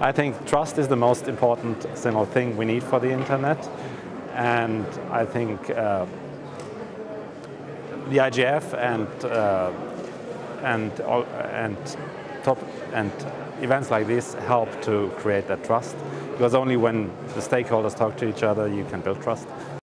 I think trust is the most important single thing we need for the internet. And I think uh, the IGF and uh, and and top and events like this help to create that trust because only when the stakeholders talk to each other you can build trust.